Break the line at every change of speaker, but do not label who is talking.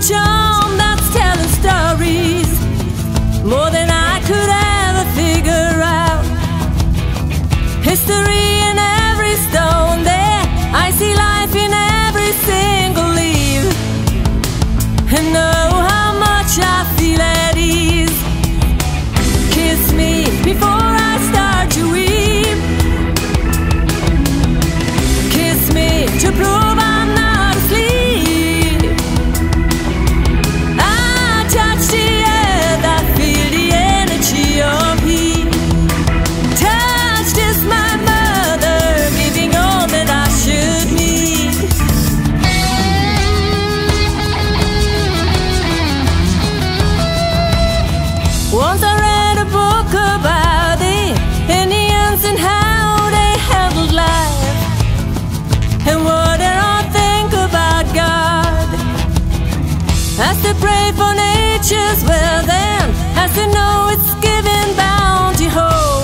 time. pray for nature's well then, as you know it's given bounty hope.